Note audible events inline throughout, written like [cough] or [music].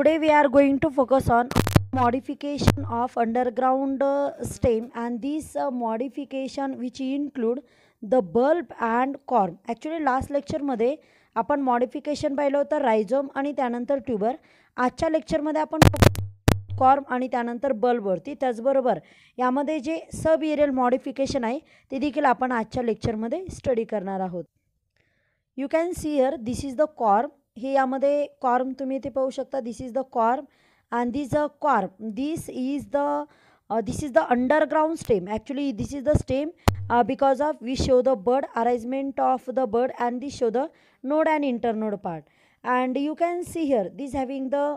today we are going to focus on modification of underground uh, stem and this uh, modification which include the bulb and corm. Actually last लेक्चरमध्ये आपण modification पाहिलं होतं रायझोम आणि त्यानंतर tuber आजच्या लेक्चरमध्ये आपण कॉर्म आणि त्यानंतर बल्बवरती त्याचबरोबर यामध्ये जे सब एरियल मॉडिफिकेशन आहे ते देखील आपण आजच्या लेक्चरमध्ये स्टडी करणार आहोत. You can see here this is the corm हे यामध्ये कॉर्म तुम्ही इथे पाहू शकता. This is the corm and this a corm this is the this is the underground stem actually this is the stem because of we show the bird arrangement of the bird and this show the node and internode part and you can see here this having the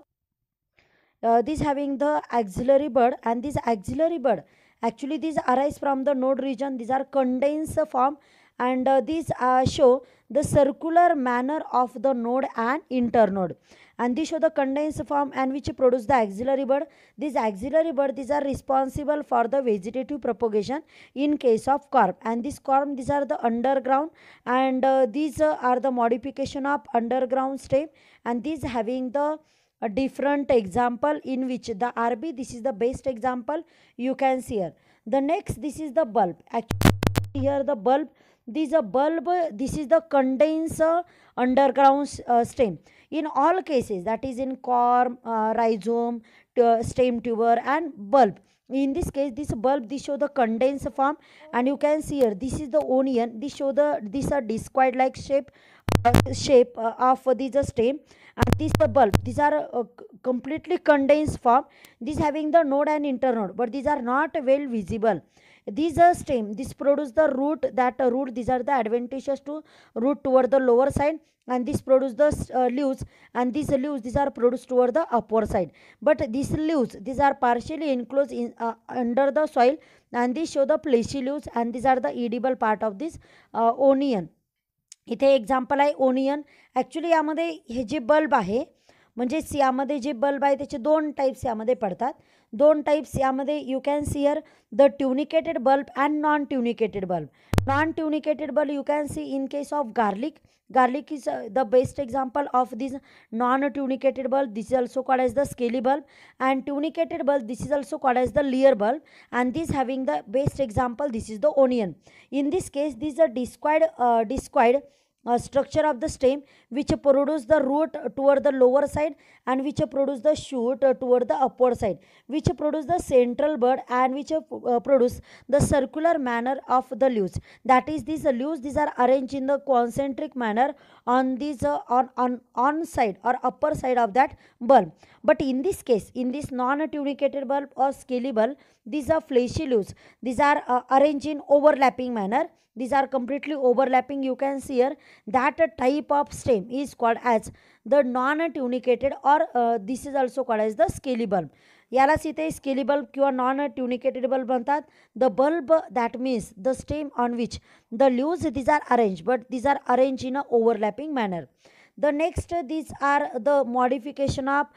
this having the axillary bird and this axillary bird actually this arise from the node region this are condense form and uh, these uh, show the circular manner of the node and internode. And these show the condensed form and which produce the axillary bud these axillary bud these are responsible for the vegetative propagation in case of corm and this corm these are the underground. And uh, these uh, are the modification of underground stem and these having the a different example in which the RB this is the best example you can see here. The next this is the bulb. Actually here the bulb this is a bulb this is the condensed uh, underground uh, stem. In all cases that is in corm uh, rhizome tu- stem tuber and bulb. In this case this bulb this show the condensed form and you can see here this is the onion. This show the this a discoid like shape uh, shape uh, of this uh, stem. And this the bulb these are uh, completely condensed form. This having the node and internode but these are not well visible these a stem this produce the root that root these are the adventitious to root toward the lower side and this produce the leaves and this leaves these are produce toward the upper side but this leaves these are partially enclose in under the soil and this show the fleshy leaves and these are the edible part of this onion इथे example आहे onion actually यामध्ये हे जे bulb आहे म्हणजेच यामध्ये जे bulb आहे त्याचे दोन टाईप्स यामध्ये पडतात. दोन टाईप्स यामध्ये you can see the tunicated bulb and non tunicated bulb non tunicated bulb you can see in case of garlic garlic is uh, the best example of this non tunicated bulb this is also called as the scaly bulb and tunicated bulb this is also called as the leer bulb and this having the best example this is the onion in this case this is a discoid uh, discoid uh, structure of the stem which produce the root toward the lower side and which produce the shoot toward the upward side which produce the central bud and which uh, produce the circular manner of the leaves. That is these leaves these are arranged in the concentric manner on this uh, on on on side or upper side of that bulb. But in this case in this non tunicated bulb or scaly bulb these are fleshy leaves. These are uh, arranged in overlapping manner. These are completely overlapping. You can see here that type of stem is called as the non tunicated or this is also call as the scaly bulb यालाच इथे scaly bulb किंवा non tunicated bulb म्हणतात. The bulb that means the stem on which the leaves these are arrange but these are arrange in a overlapping manner the next these are the modification of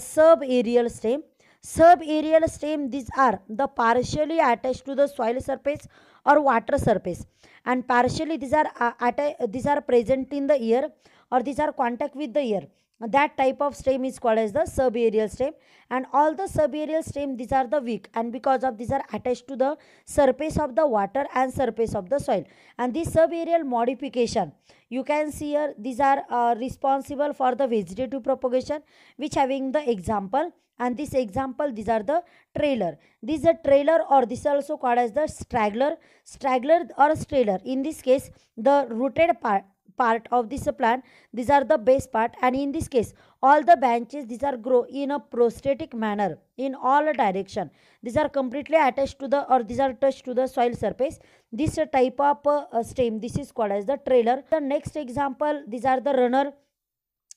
subaerial stem subaerial stem these are the partially attach to the soil surface or water surface and partially these are attach these are present in the year or these are contact with the ear. That type of stem is called as the subaerial stem and all the subaerial stem these are the weak. And because of these are attached to the surface of the water and surface of the soil. And this subaerial modification you can see here these are uh, responsible for the vegetative propagation which having the example. And this example these are the trailer. This is a trailer or this is also called as the straggler. Straggler or trailer in this case the rooted part part of this plant these are the base part. And in this case all the branches these are grow in a prostatic manner in all direction. These are completely attached to the or these are touched to the soil surface. This type of uh, uh, stem this is called as the trailer. The next example these are the runner.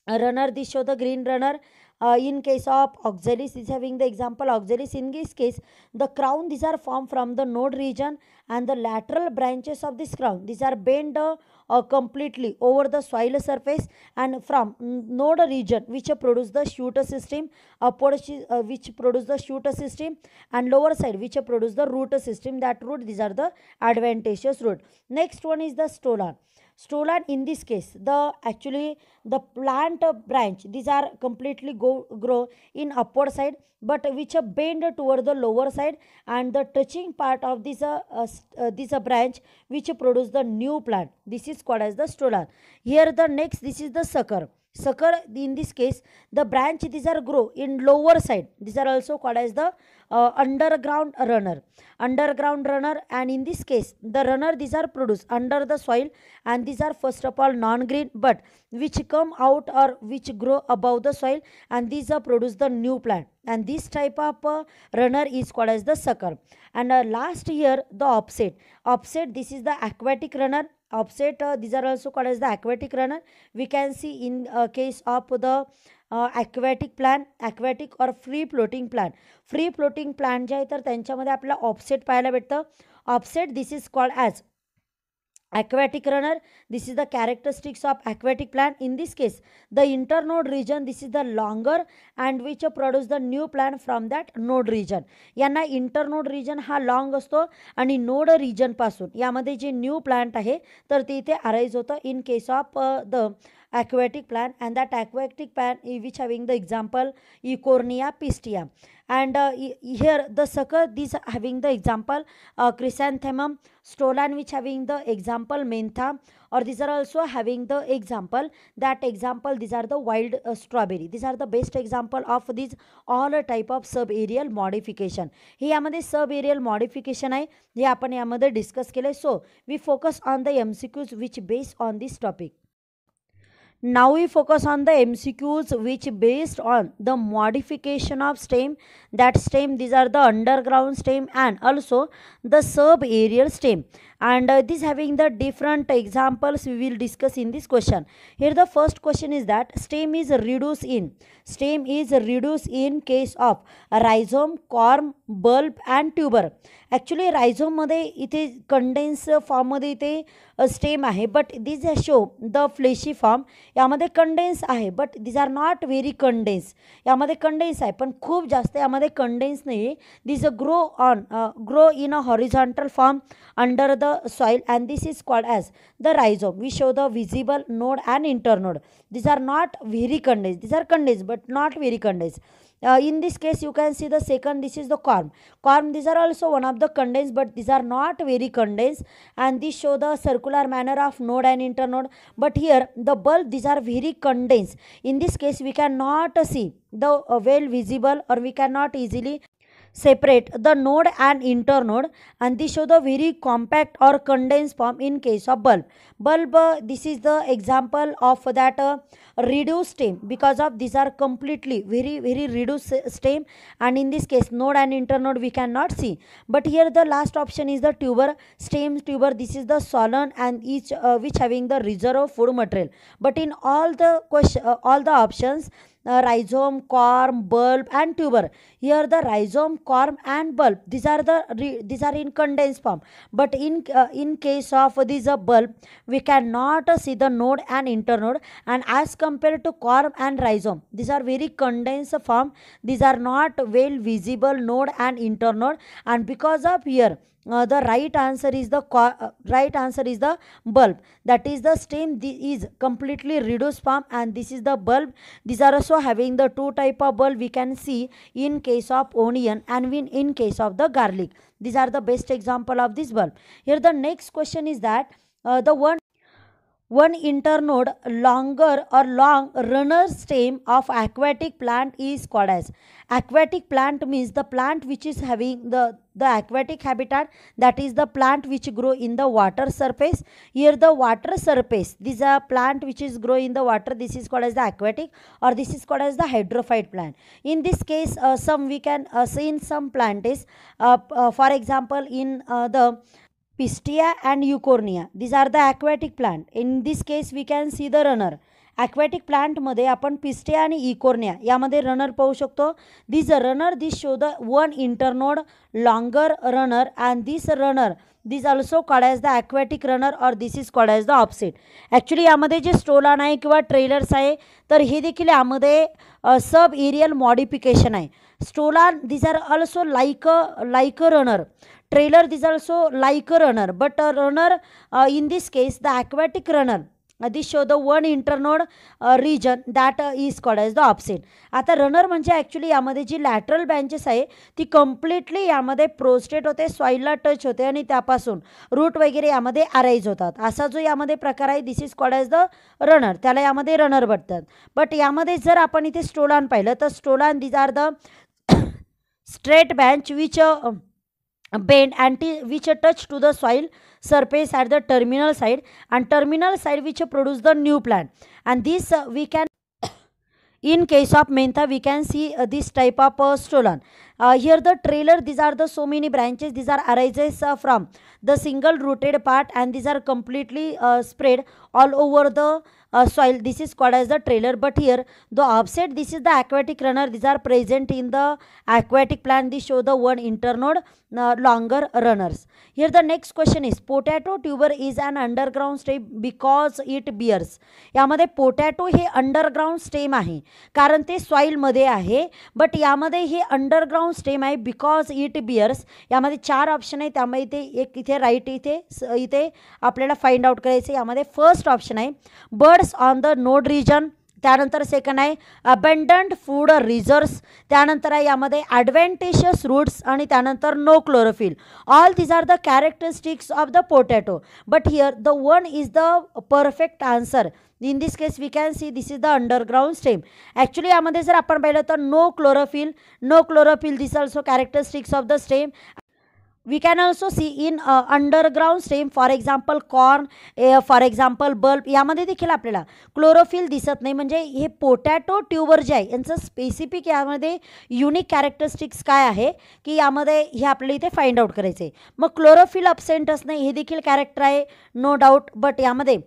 Runner this show the green runner. Uh, in case of oxalis is having the example oxalis in this case the crown these are formed from the node region and the lateral branches of this crown. These are bent uh, uh, completely over the soil surface and from node region which produce the shooter system upward uh, which produce the shooter system and lower side which produce the root system that root these are the advantageous root. Next one is the stolon stolan in this case the actually the plant branch these are completely go grow in upward side but which are bend toward the lower side and the touching part of this uh, uh, uh, this uh, branch which produce the new plant. This is called as the stolan here the next this is the sucker sucker in this case the branch these are grow in lower side. These are also called as the uh, underground runner. Underground runner and in this case the runner these are produced under the soil and these are first of all non green but which come out or which grow above the soil and these are produce the new plant. And this type of uh, runner is called as the sucker and uh, last here the offset offset this is the aquatic runner offset these are also call as the aquatic runner we can see in case of the aquatic plant aquatic or free floating plant free floating plant जे आहे तर त्यांच्यामध्ये आपल्याला offset पाहायला भेटतं. Offset this is called as aquatic runner this is the characteristics of aquatic plant in this case the internode region this is the longer and which produce the new plant from that node region यांना internode region हा long असतो आणि node रिजनपासून यामध्ये जे new plant आहे तर ते इथे अराईज होतं in case of the aquatic plant and that aquatic plant which having the example Eichhornia pistia and uh, here the sucker these having the example uh, chrysanthemum stolan which having the example mentha or these are also having the example that example these are the wild uh, strawberry these are the best example of these all type of subaerial modification हे यामध्ये sub aerial modification आहे हे आपण यामध्ये discuss केलं so we focus on the MCQs which base on this topic Now we focus on the MCQs which based on the modification of stem that stem these are the underground stem and also the sub-aerial stem and uh, this having the different examples we will discuss in this question. Here the first question is that stem is reduced in stem is reduced in case of rhizome, corm, bulb and tuber. Actually रायझोममध्ये इथे condense फॉर्ममध्ये इथे stem आहे but this show the fleshy form यामध्ये condense आहे but these are not very condense यामध्ये condense आहे पण खूप जास्त यामध्ये कंडेन्स नाही आहे this a grow on grow in a horizontal form under the soil and this is called as the rhizome. We show the visible node and internode. These are not very condensed. These are condensed, but not very Uh, in this case you can see the second this is the corm. Corm these are also one of the condensed, but these are not very condensed. and this show the circular manner of node and internode but here the bulb these are very condensed. In this case we cannot see the uh, well visible or we cannot easily separate the node and internode and this show the very compact or condensed form in case of bulb. Bulb uh, this is the example of that uh, reduced stem because of these are completely very very reduced stem and in this case node and internode we cannot see. But here the last option is the tuber stem tuber this is the solan and each uh, which having the reserve of food material. But in all the question uh, all the options uh, rhizome, corm, bulb and tuber. Here the rhizome, corm and bulb. These are the these are in condensed form. But in uh, in case of this uh, bulb, we cannot see the node and internode. And as compared to corm and rhizome, these are very condensed form. These are not well visible node and internode. And because of here uh, the right answer is the uh, right answer is the bulb that is the stem is completely reduced form and this is the bulb these are also having the two type of bulb we can see in case of onion and in, in case of the garlic. These are the best example of this bulb. Here the next question is that uh, the one one internode longer or long runner stem of aquatic plant is called as. Aquatic plant means the plant which is having the the aquatic habitat that is the plant which grow in the water surface. Here the water surface this is a plant which is grow in the water this is called as the aquatic or this is called as the hydrophyte plant. In this case uh, some we can uh, see in some plant is uh, uh for example in uh, the Pistia and Eucornia. These are the aquatic plant. In this case, we can see the runner. Aquatic प्लांटमध्ये आपण Pistia आणि Eichhornia यामध्ये runner पाहू शकतो this runner this show the one internode longer runner and this runner this also called as the aquatic runner or this is called as the offset actually यामध्ये जे स्टोलान आहे किंवा ट्रेलर्स आहे तर हे देखील यामध्ये सब एरियल मॉडिफिकेशन आहे stolon this are also like a like a runner trailer this also like a runner but a runner uh, in this case the aquatic runner uh, this show the one internode uh, region that uh, is called as the आता runner म्हणजे actually यामध्ये जी lateral बँचेस आहे ती completely यामध्ये prostate होते सॉईलला touch होते आणि त्यापासून रूट वगैरे यामध्ये अराईज होतात. असा जो यामध्ये प्रकार आहे this is called as the runner त्याला यामध्ये रनर बटतात बट यामध्ये जर आपण इथे स्टोलान पाहिलं तर stolon these are the straight branch which bend and t- which touch to the soil surface at the terminal side and terminal side which produce the new plant. And this uh, we can [coughs] in case of mentha we can see uh, this type of uh, stolon uh, here the trailer these are the so many branches these are arises uh, from the single rooted part and these are completely uh, spread all over the uh, soil. This is called as the trailer but here the offset this is the aquatic runner these are present in the aquatic plant. These show the one internode longer runners. Here the next question is potato tuber is an underground stem because it bears. यामध्ये potato हे underground stem आहे. कारण ते सॉईलमध्ये आहे but यामध्ये हे underground stem आहे बिकॉज इट बियर्स यामध्ये चार ऑप्शन आहे त्यामुळे ते एक इथे राईट इथे स- इथे आपल्याला फाइंड आउट करायचं यामध्ये फर्स्ट ऑप्शन आहे birds on the node region त्यानंतर सेकंड आहे अबेंडंट फूड रिझर्व्स त्यानंतर आहे यामध्ये ॲडव्हेंटेशियस रूट्स आणि त्यानंतर no chlorophyll all these are the characteristics of the potato but here the one is the perfect answer in this case we can see this is the underground stem actually यामध्ये जर आपण पाहिलं तर no chlorophyll no chlorophyll this also characteristics of the stem we can also see in uh, underground stem example corn corn for example bulb यामध्ये देखील आपल्याला chlorophyll दिसत नाही. म्हणजे हे पोटॅटो ट्यूबर जे आहे यांचं स्पेसिफिक यामध्ये युनिक कॅरेक्टरिस्टिक्स काय आहे की यामध्ये हे आपल्याला इथे फाइंड आउट करायचं आहे मग क्लोरोफिल अब्सेंट असणे हे देखील कॅरेक्टर आहे. नो डाऊट बट यामध्ये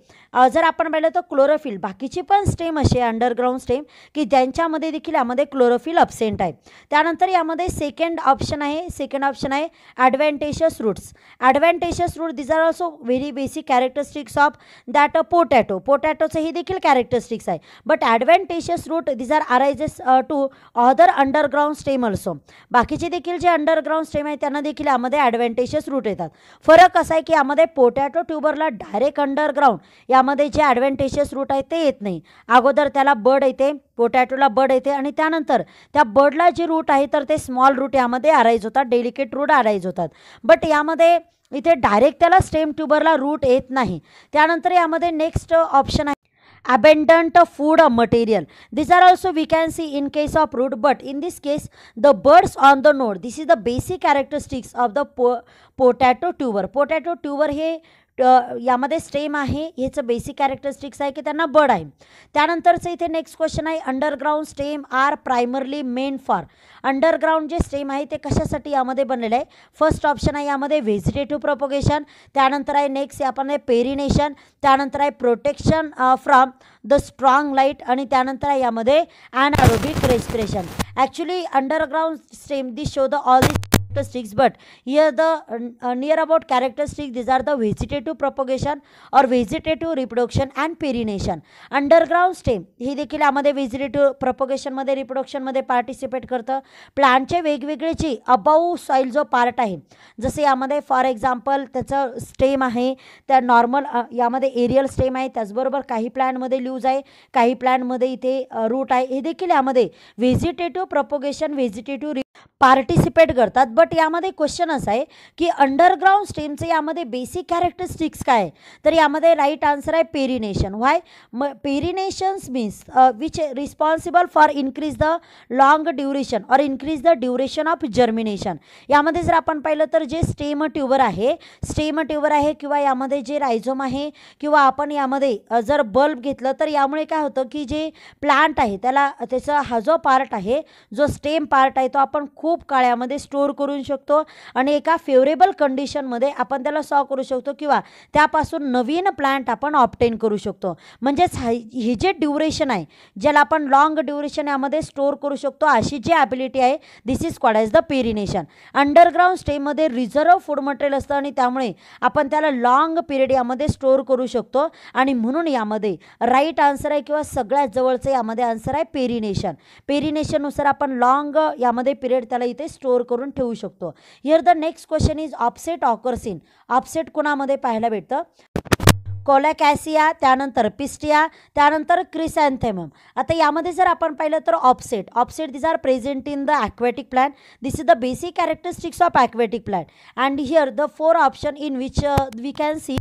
जर आपण पाहिलं तर क्लोरोफिल बाकीची पण स्टेम असे अंडरग्राऊंड स्टेम की ज्यांच्यामध्ये देखील यामध्ये क्लोरोफिल अब्सेंट आहे. त्यानंतर यामध्ये सेकंड ऑप्शन आहे सेकंड ऑप्शन आहे adventitious roots adventitious root these are also very basic characteristics of that potato पोटॅटोचं हे देखील कॅरेक्टरिस्टिक्स आहे. But adventitious root these are arises to other underground stem also बाकीचे देखील जे अंडरग्राऊंड स्टेम आहे त्यांना देखील यामध्ये ॲडव्हेंटेशियस रूट येतात. फरक असा आहे की यामध्ये पोटॅटो ट्युबरला डायरेक्ट अंडरग्राऊंड यामध्ये जे ॲडव्हेंटेशियस रूट आहे ते येत नाही. अगोदर त्याला बड येते पोटॅटोला बड येते आणि त्यानंतर त्या बडला जे रूट आहे तर ते स्मॉल रूट यामध्ये अराईज होतात डेलिकेट रूट अराईज होतात. बट यामध्ये इथे डायरेक्ट त्याला स्टेम ट्यूबरला रूट येत नाही. त्यानंतर यामध्ये नेक्स्ट ऑप्शन आहे abundant food material. These are also we can see in case of root but in this case the birds on the node this is the basic characteristics of the po potato tuber. Potato tuber हे यामध्ये stem आहे. ह्याचं basic characteristics आहे की त्यांना bird आहे. त्यानंतरचं इथे नेक्स्ट क्वेश्चन आहे underground stem are primarily main for underground जे स्टेम आहे ते कशासाठी यामध्ये बनलेलं आहे? फर्स्ट ऑप्शन आहे यामध्ये व्हेजिटेटिव्ह प्रोपोगेशन त्यानंतर आहे नेक्स्ट आपण आहे पेरिनेशन त्यानंतर आहे protection from the strong light आणि त्यानंतर आहे यामध्ये anaerobic respiration actually underground stem this show the all this characteristics but here the uh, near about characteristics these are the vegetative propagation or vegetative reproduction and perination. Underground stem हे देखील यामध्ये vegetative प्रपोगेशनमध्ये रिप्रोडक्शनमध्ये participate करतं. प्लांटचे वेगवेगळे जे above soil जो part आहे जसे यामध्ये फॉर एक्झाम्पल त्याचं स्टेम आहे त्या नॉर्मल यामध्ये एरियल स्टेम आहे त्याचबरोबर काही प्लॅनमध्ये ल्यूज आहे काही प्लॅनमध्ये इथे रूट आहे. हे देखील यामध्ये व्हेजिटेटिव्ह प्रपोगेशन व्हेजिटेटिव्ह पार्टिसिपेट करतात. बट यामध्ये क्वेश्चन असा आहे की अंडरग्राऊंड स्टेमचे यामध्ये बेसिक कॅरेक्टरिस्टिक्स काय? आहे? तर यामध्ये राईट आन्सर आहे पेरिनेशन व्हाय म perennations means which responsible for increase the long duration or increase the duration of germination यामध्ये जर आपण पाहिलं तर जे स्टेम ट्यूबर आहे स्टेम ट्यूबर आहे किंवा यामध्ये जे रायझोम आहे किंवा आपण यामध्ये जर बल्ब घेतलं तर यामुळे काय होतं की जे प्लांट आहे त्याला त्याचा हा जो पार्ट आहे जो स्टेम पार्ट आहे तो आपण आपण खूप काळ्यामध्ये स्टोअर करू शकतो आणि एका फेवरेबल कंडिशनमध्ये आपण त्याला सॉ करू शकतो किंवा त्यापासून नवीन प्लांट आपण ऑप्टेन करू शकतो. म्हणजेच ही जे ड्युरेशन आहे ज्याला आपण लॉंग ड्युरेशन यामध्ये स्टोअर करू शकतो अशी जी ॲबिलिटी आहे this is called as the perennation underground स्टेमध्ये reserve food material असतं आणि त्यामुळे आपण त्याला लॉंग पिरियड यामध्ये स्टोअर करू शकतो. आणि म्हणून यामध्ये राईट आन्सर आहे किंवा सगळ्यात जवळचं यामध्ये आन्सर आहे पेरिनेशन पेरिनेशननुसार आपण लॉंग यामध्ये पिरियड त्याला इथे स्टोअर करून ठेवू शकतो. Here the next question is offset occurs in offset कुणामध्ये पाहायला भेटतं? कोलॅकॅसिया त्यानंतर पिस्टिया त्यानंतर क्रिसॅन्थेमम. आता यामध्ये जर आपण पाहिलं तर offset offset these are present in the aquatic plant this is the basic characteristics of aquatic plant and here the four option in which we can see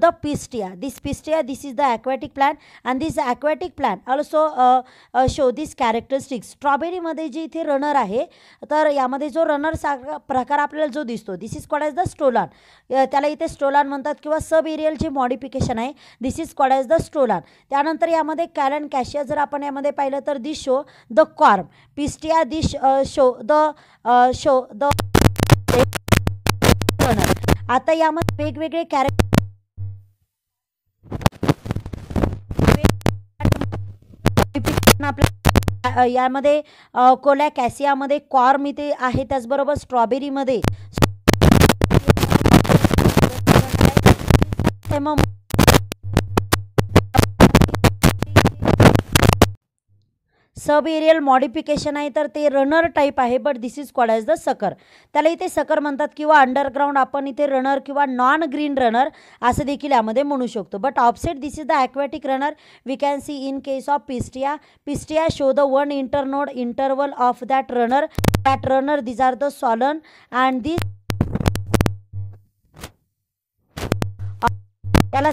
the Pistia this Pistia this is the aquatic plant and this this plant also show this characteristics स्ट्रॉबेरीमध्ये जे इथे runner आहे तर यामध्ये जो runner सा प्रकार आपल्याला जो दिसतो this is called as the stolon त्याला इथे स्टोलान म्हणतात किंवा सब एरियल जे मॉडिफिक ॲप्लिकेशन आहे. This is called as the stolon त्यानंतर यामध्ये कॅलन कॅशिया जर आपण यामध्ये पाहिलं तर this show the corm Pistia this show the show the आता यामध्ये वेगवेगळे कॅरेक्टर आपल्या यामध्ये कोल्या कॅसियामध्ये कॉर्म इथे आहे त्याचबरोबर स्ट्रॉबेरीमध्ये. सब एरियल मॉडिफिकेशन आहे तर ते रनर टाईप आहे but this is called as the sucker त्याला इथे सकर म्हणतात किंवा अंडरग्राऊंड आपण इथे रनर किंवा नॉन ग्रीन रनर असं देखील यामध्ये म्हणू शकतो. But offset this is the aquatic runner we can see in case of Pistia Pistia show the one internode interval of that runner that runner these are the stolon and this त्याला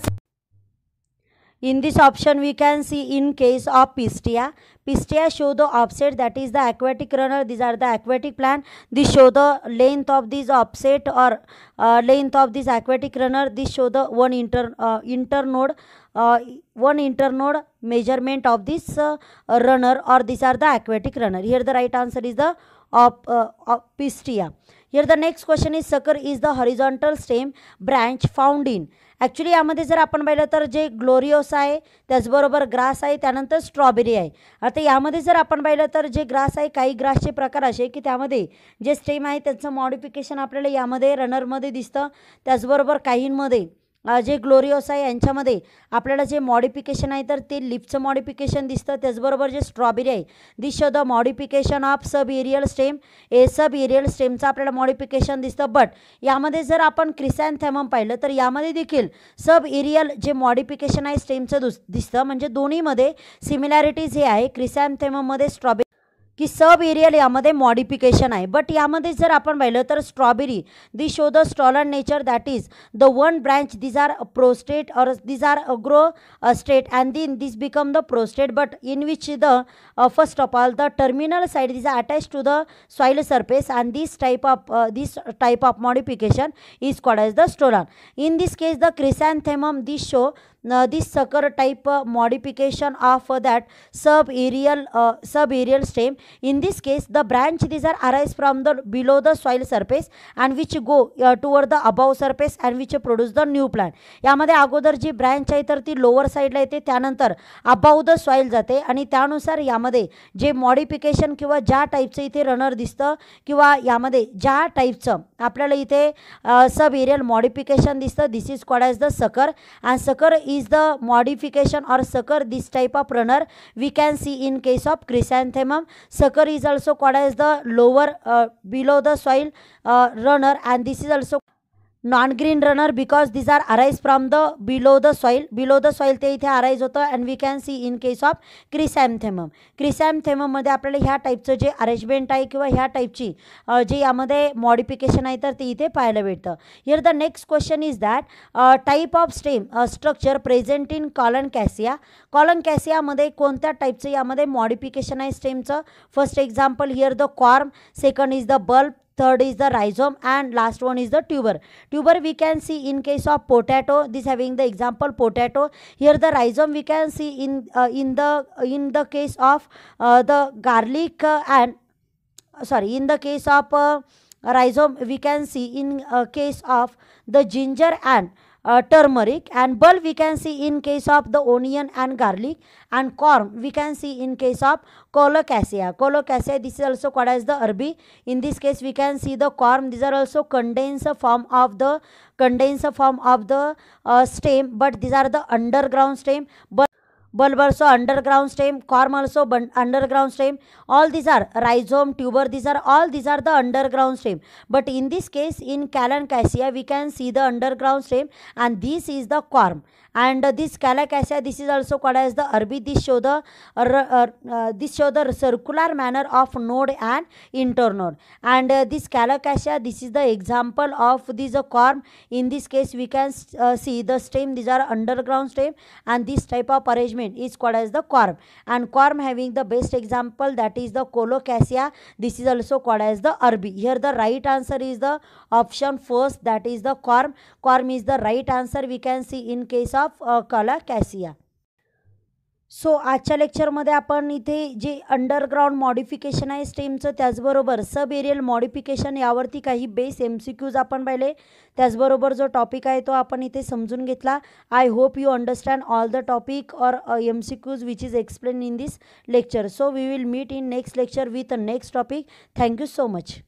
In this option, we can see in case of Pistia. Pistia show the offset that is the aquatic runner. These are the aquatic plant. This show the length of this offset or uh, length of this aquatic runner. This show the one inter uh, internode. Uh, one internode measurement of this uh, runner or these are the aquatic runner. Here the right answer is the op, uh, Pistia. Here the next question is sucker is the horizontal stem branch found in actually यामध्ये जर आपण पाहिलं तर जे ग्लोरिओस आहे त्याचबरोबर grass आहे त्यानंतर स्ट्रॉबेरी आहे. आता यामध्ये जर आपण पाहिलं तर जे ग्रास आहे काही ग्रासचे प्रकार असे की त्यामध्ये जे स्टेम आहे त्याचं मॉडिफिकेशन आपल्याला यामध्ये रनरमध्ये दिसतं. त्याचबरोबर काहींमध्ये जे ग्लोरिओस आहे यांच्यामध्ये आपल्याला जे मॉडिफिकेशन आहे तर ते लिपचं मॉडिफिकेशन दिसतं. त्याचबरोबर जे स्ट्रॉबेरी आहे this show the modification of subaerial stem. A subaerial स्टेमचं आपल्याला मॉडिफिकेशन दिसतं. बट यामध्ये जर आपण क्रिसॅन्थॅमम पाहिलं तर यामध्ये देखील सब एरियल जे मॉडिफिकेशन आहे स्टेमचं दुस दिसतं. म्हणजे दोन्हीमध्ये सिमिलॅरिटीज हे आहे. क्रिसॅन्थेमममध्ये स्ट्रॉबेरी की सब एरियल यामध्ये मॉडिफिकेशन आहे. बट यामध्ये जर आपण पाहिलं तर strawberry the show the stolon nature that is the one branch these are prostrate or these are grow straight and then this become the prostrate but in which the first of all the terminal side these attach to the soil surface and this type of this type of modification is called as the stolon in this case the chrysanthemum this show this sucker type uh, modification of uh, that subaerial uh, sub stem in this case the branch these are arise from the below the soil surface and which go uh, toward the above surface and which produce the new plant यामध्ये अगोदर जी branch आहे तर ती lower साईडला येते त्यानंतर above the soil जाते आणि त्यानुसार यामध्ये जे मॉडिफिकेशन किंवा ज्या टाईपचं इथे रनर दिसतं किंवा यामध्ये ज्या टाईपचं आपल्याला इथे सब एरियल मॉडिफिकेशन दिसतं this is called as the sucker and sucker is the modification or sucker this type of runner we can see in case of chrysanthemum sucker is also called as the lower uh, below the soil uh, runner and this is also non green runner because these are arise from the below the soil below the soil ते इथे arise होतं. And we can see in case of chrysanthemum क्रिसॅमथेमममध्ये आपल्याला ह्या टाईपचं जे arrangement आहे किंवा ह्या टाईपची जे यामध्ये मॉडिफिकेशन आहे तर ते इथे पाहायला भेटतं. Here the next question is that type of stem structure present in Colocasia colon कॅसियामध्ये कोणत्या टाईपचं यामध्ये मॉडिफिकेशन आहे स्टेमचं first example here the corm second is the bulb third is the rhizome and last one is the tuber. Tuber we can see in case of potato this having the example potato. Here the rhizome we can see in uh, in the in the case of uh, the garlic uh, and sorry in the case of uh, rhizome we can see in uh, case of the ginger and uh, turmeric and bulb we can see in case of the onion and garlic and corm we can see in case of colocasia colocasia this is also called as the arbi in this case we can see the corm these are also condensed form of the condensed form of the uh, stem but these are the underground stem. But bulb also underground stem corm also underground stem all these are rhizome tuber these are all these are the underground stem but in this case in cassia we can see the underground stem and this is the corm and uh, this cassia this is also called as the arbi this show the uh, uh, uh, this show the circular manner of node and internode. And uh, this cassia this is the example of this corm in this case we can uh, see the stem these are underground stem and this type of arrangement is called as the corm and corm having the best example that is the colocasia. This is also called as the arbi. Here the right answer is the option first that is the corm corm is the right answer we can see in case of uh, colocasia so आजच्या लेक्चरमध्ये आपण इथे जे underground modification आहे स्टेमचं त्याचबरोबर sub aerial modification यावरती काही बेस एम सी क्यूज आपण पाहिले. त्याचबरोबर जो टॉपिक आहे तो आपण इथे समजून घेतला. I hope you understand all the topic or MCQs which is explain in this lecture so we will meet in next lecture with a next topic thank you so much